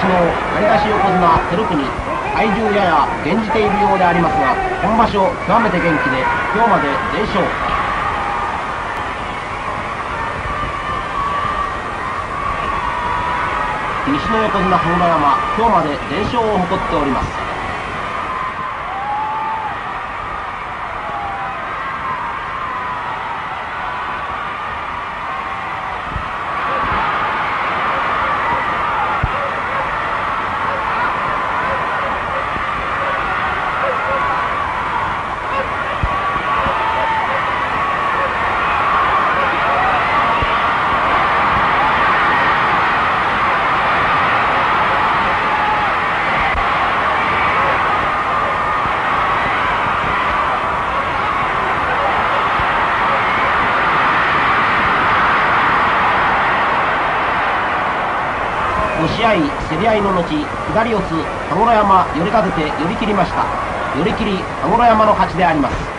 しの張り出し横綱照国体重やや減じているようでありますが今場所極めて元気で今日まで全勝。西の横綱羽村山今日まで全勝を誇っております。5試合競り合いの後左四つ羽衣山寄りかけて寄り切りました。寄り切り羽衣山の勝ちであります。